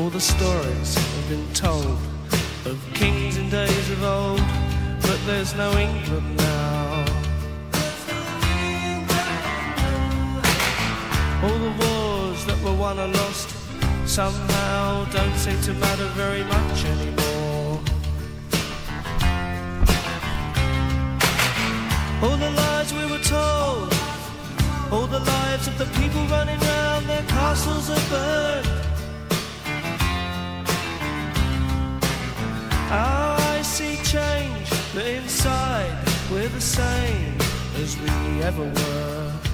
All the stories have been told of kings in days of old, but there's no England now. All the wars that were won or lost somehow don't seem to matter very much anymore. All the lies we were told, all the lives of the people running inside we're the same as we ever were.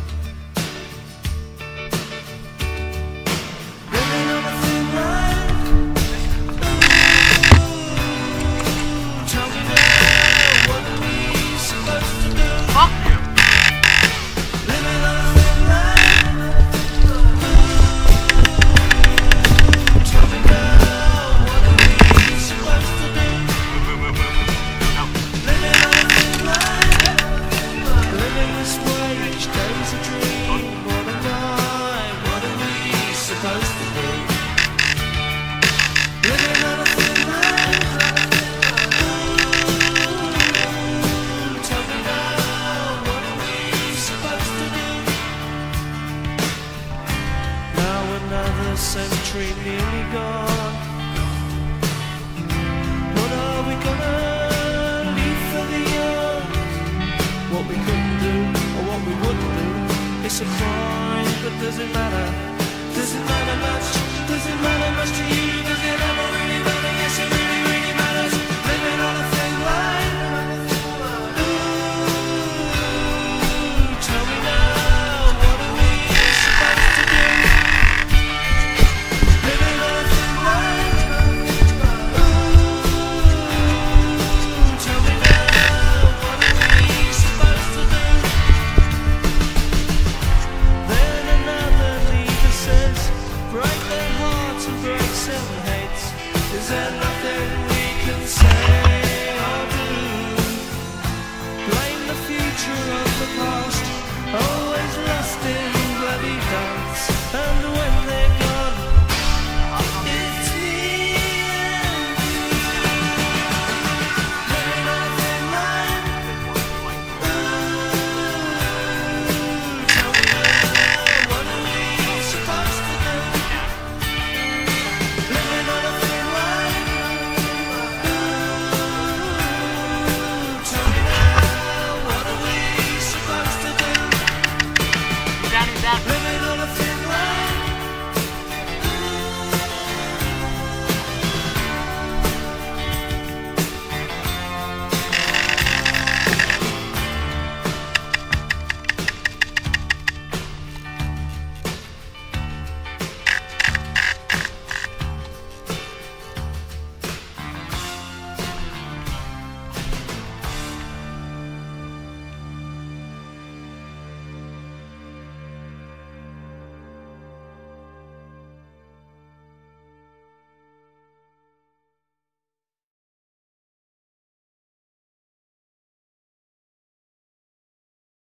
Century nearly gone. What are we gonna leave for the young? What we couldn't do or what we wouldn't do, it's a crime, but does it matter? Does it matter much? Does it matter much to you?